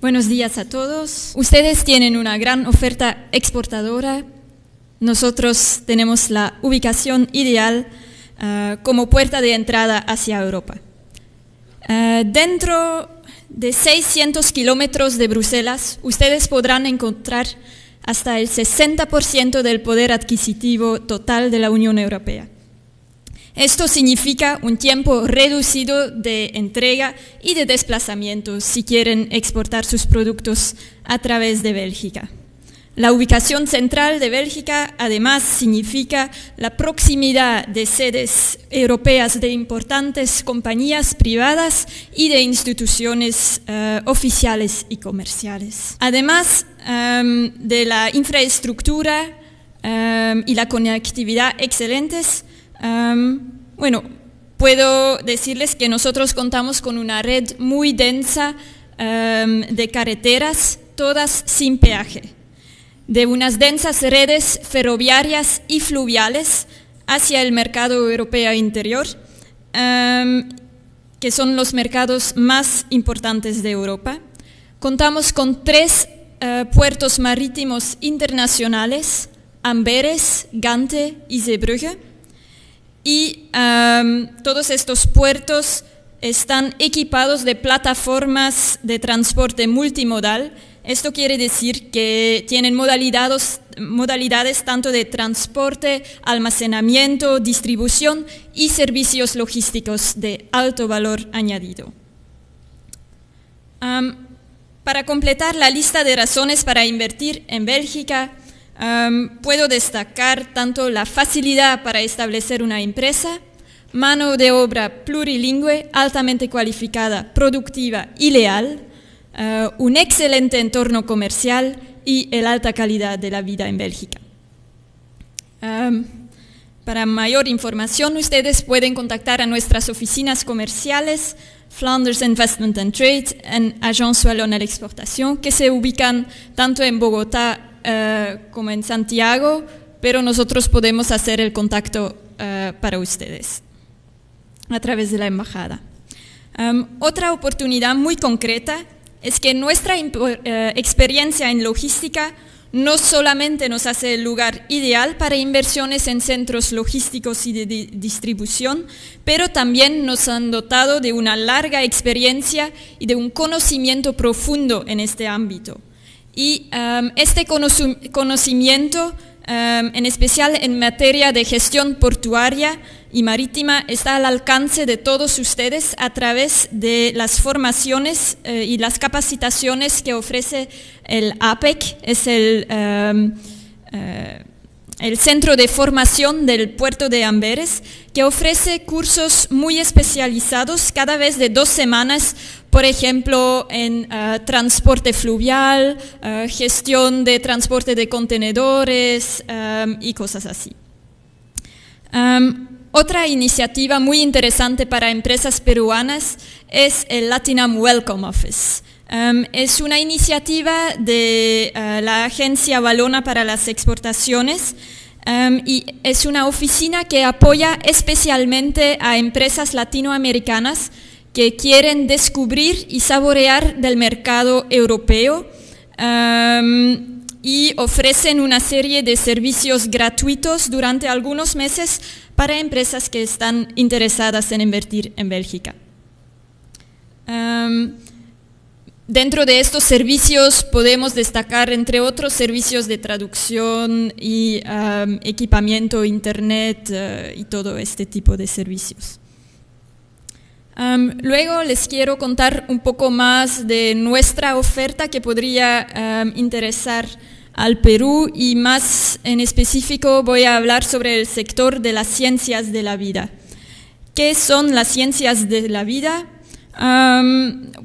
Buenos días a todos. Ustedes tienen una gran oferta exportadora. Nosotros tenemos la ubicación ideal uh, como puerta de entrada hacia Europa. Uh, dentro de 600 kilómetros de Bruselas, ustedes podrán encontrar hasta el 60% del poder adquisitivo total de la Unión Europea. Esto significa un tiempo reducido de entrega y de desplazamiento si quieren exportar sus productos a través de Bélgica. La ubicación central de Bélgica además significa la proximidad de sedes europeas de importantes compañías privadas y de instituciones uh, oficiales y comerciales. Además um, de la infraestructura um, y la conectividad excelentes, Bueno, puedo decirles que nosotros contamos con una red muy densa de carreteras, todas sin peaje, de unas densas redes ferroviarias y fluviales hacia el mercado europeo interior, que son los mercados más importantes de Europa. Contamos con tres uh, puertos marítimos internacionales, Amberes, Gante y Zeebrugge y todos estos puertos están equipados de plataformas de transporte multimodal. Esto quiere decir que tienen modalidades, tanto de transporte, almacenamiento, distribución y servicios logísticos de alto valor añadido. Para completar la lista de razones para invertir en Bélgica, Um, puedo destacar tanto la facilidad para establecer una empresa, mano de obra plurilingüe, altamente cualificada, productiva y leal, uh, un excelente entorno comercial y el alta calidad de la vida en Bélgica. Um, para mayor información, ustedes pueden contactar a nuestras oficinas comerciales, Flanders Investment and Trade en Agence Wallon à l'Exportación, que se ubican tanto en Bogotá uh, como en Santiago, pero nosotros podemos hacer el contacto uh, para ustedes a través de la embajada. Um, otra oportunidad muy concreta es que nuestra uh, experiencia en logística no solamente nos hace el lugar ideal para inversiones en centros logísticos y de di distribución, pero también nos han dotado de una larga experiencia y de un conocimiento profundo en este ámbito. Y um, este conocimiento, um, en especial en materia de gestión portuaria y marítima, está al alcance de todos ustedes a través de las formaciones uh, y las capacitaciones que ofrece el APEC, es el... Um, uh, el Centro de Formación del Puerto de Amberes, que ofrece cursos muy especializados cada vez de dos semanas, por ejemplo, en uh, transporte fluvial, uh, gestión de transporte de contenedores um, y cosas así. Um, otra iniciativa muy interesante para empresas peruanas es el Latinum Welcome Office. Um, es una iniciativa de uh, la Agencia Valona para las Exportaciones um, y es una oficina que apoya especialmente a empresas latinoamericanas que quieren descubrir y saborear del mercado europeo um, y ofrecen una serie de servicios gratuitos durante algunos meses para empresas que están interesadas en invertir en Bélgica. Dentro de estos servicios podemos destacar, entre otros, servicios de traducción y equipamiento, internet uh, y todo este tipo de servicios. Luego les quiero contar un poco más de nuestra oferta que podría interesar al Perú y más en específico voy a hablar sobre el sector de las ciencias de la vida. ¿Qué son las ciencias de la vida?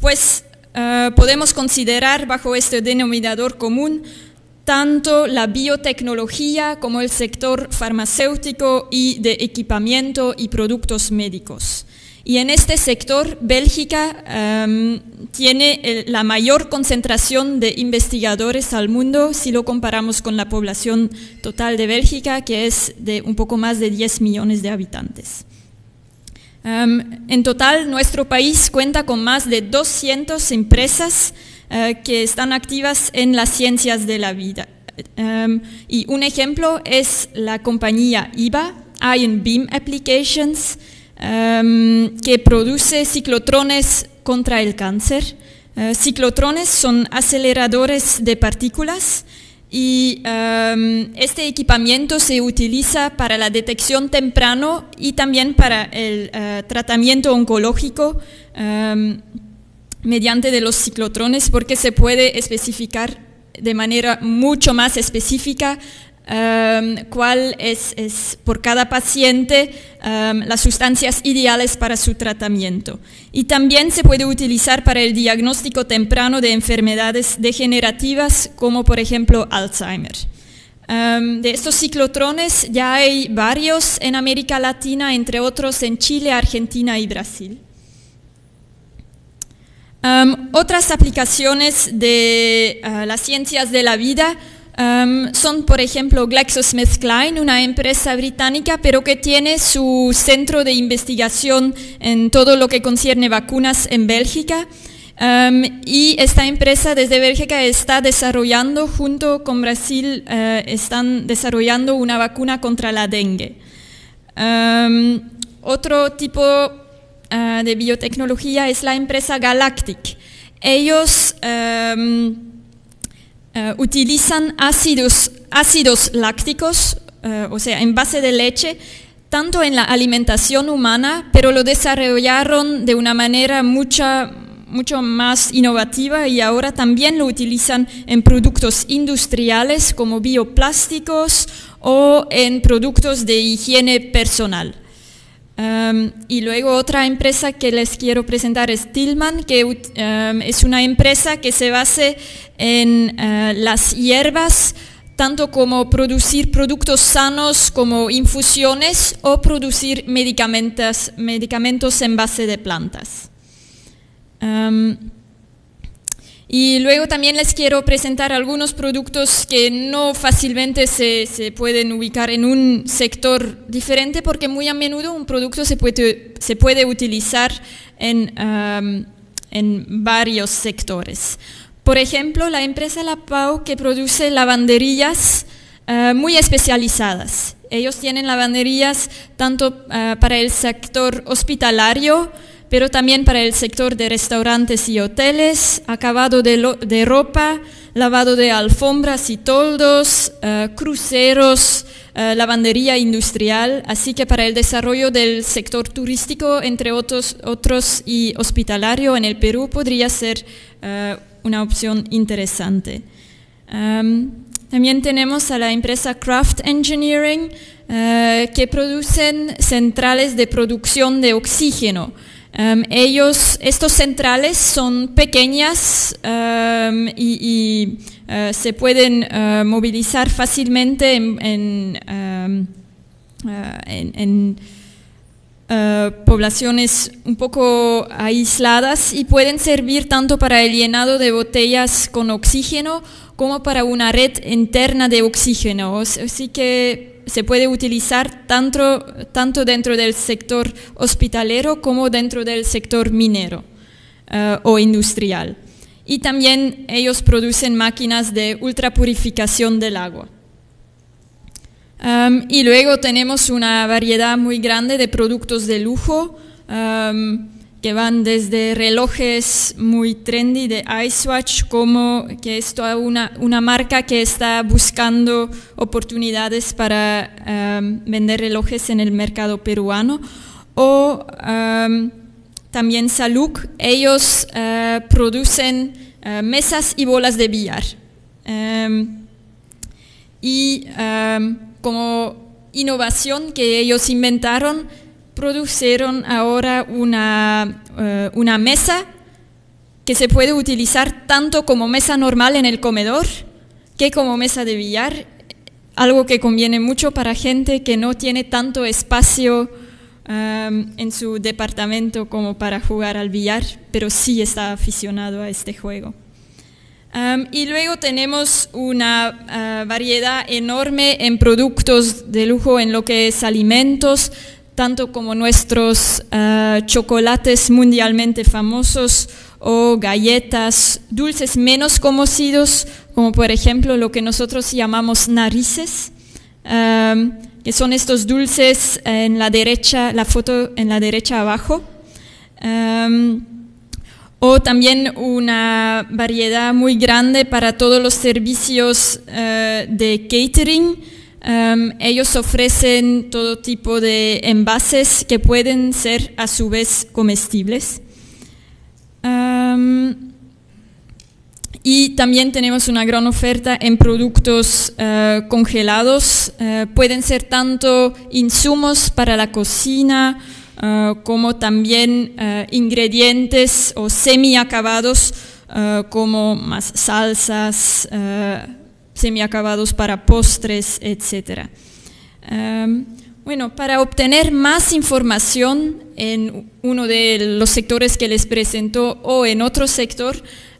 pues eh, podemos considerar bajo este denominador común tanto la biotecnología como el sector farmacéutico y de equipamiento y productos médicos. Y en este sector, Bélgica um, tiene el, la mayor concentración de investigadores al mundo si lo comparamos con la población total de Bélgica, que es de un poco más de 10 millones de habitantes. Um, en total, nuestro país cuenta con más de 200 empresas que están activas en las ciencias de la vida. Em, y un ejemplo es la compañía IBA, Ion Beam Applications, em, que produce ciclotrones contra el cáncer. Eh, ciclotrones son aceleradores de partículas y em, este equipamiento se utiliza para la detección temprano y también para el eh, tratamiento oncológico mediante de los ciclotrones porque se puede especificar de manera mucho más específica um, cuál es, por cada paciente um, las sustancias ideales para su tratamiento. Y también se puede utilizar para el diagnóstico temprano de enfermedades degenerativas como por ejemplo Alzheimer. Um, de estos ciclotrones ya hay varios en América Latina, entre otros en Chile, Argentina y Brasil otras aplicaciones de uh, las ciencias de la vida son, por ejemplo, GlaxoSmithKline, una empresa británica, pero que tiene su centro de investigación en todo lo que concierne vacunas en Bélgica. y esta empresa desde Bélgica está desarrollando, junto con Brasil, uh, están desarrollando una vacuna contra la dengue. otro tipo Ah, de biotecnología es la empresa Galactic. Ellos eh, utilizan ácidos, ácidos lácticos, eh, o sea, en base de leche, tanto en la alimentación humana, pero lo desarrollaron de una manera mucha, mucho más innovativa y ahora también lo utilizan en productos industriales como bioplásticos o en productos de higiene personal. Um, y luego otra empresa que les quiero presentar es Tillman, que um, es una empresa que se basa en uh, las hierbas, tanto como producir productos sanos como infusiones o producir medicamentos, medicamentos en base de plantas. Um, y luego también les quiero presentar algunos productos que no fácilmente se, se, pueden ubicar en un sector diferente porque muy a menudo un producto se puede, se puede utilizar en, um, en varios sectores. Por ejemplo, la empresa La Pau que produce lavanderías uh, muy especializadas. Ellos tienen lavanderías tanto uh, para el sector hospitalario, pero también para el sector de restaurantes y hoteles, acabado de, ropa, lavado de alfombras y toldos, eh, cruceros, eh, lavandería industrial, así que para el desarrollo del sector turístico, entre otros, otros y hospitalario en el Perú, podría ser eh, una opción interesante. también tenemos a la empresa Craft Engineering, que producen centrales de producción de oxígeno. Em, ellos, estos centrales son pequeñas em, y, eh, se pueden eh, movilizar fácilmente en, em, eh, poblaciones un poco aisladas y pueden servir tanto para el llenado de botellas con oxígeno como para una red interna de oxígeno. Así que se puede utilizar tanto, tanto dentro del sector hospitalero como dentro del sector minero eh, o industrial. Y también ellos producen máquinas de ultrapurificación del agua. Um, y luego tenemos una variedad muy grande de productos de lujo. Um, que van desde relojes muy trendy de Icewatch, como que es toda una, una marca que está buscando oportunidades para um, vender relojes en el mercado peruano, o um, también Saluk, ellos uh, producen uh, mesas y bolas de billar. Um, y como innovación que ellos inventaron, produjeron ahora una, eh, una mesa que se puede utilizar tanto como mesa normal en el comedor que como mesa de billar, algo que conviene mucho para gente que no tiene tanto espacio um, en su departamento como para jugar al billar, pero sí está aficionado a este juego. Um, y luego tenemos una uh, variedad enorme en productos de lujo en lo que es alimentos, tanto como nuestros eh, chocolates mundialmente famosos o galletas, dulces menos conocidos, como por ejemplo lo que nosotros llamamos narices, um, que son estos dulces en la derecha, la foto en la derecha abajo. Um, o también una variedad muy grande para todos los servicios de catering. Um, ellos ofrecen todo tipo de envases que pueden ser a su vez comestibles. Um, y también tenemos una gran oferta en productos uh, congelados. Uh, pueden ser tanto insumos para la cocina uh, como también ingredientes o semi-acabados como más salsas, semi-acabados para postres, etc. Um, bueno, para obtener más información en uno de los sectores que les presentó o en otro sector,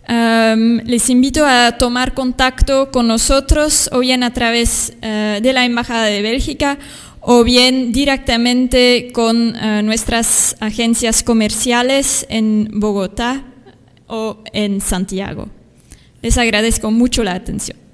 um, les invito a tomar contacto con nosotros o bien a través uh, de la Embajada de Bélgica o bien directamente con uh, nuestras agencias comerciales en Bogotá o en Santiago. Les agradezco mucho la atención.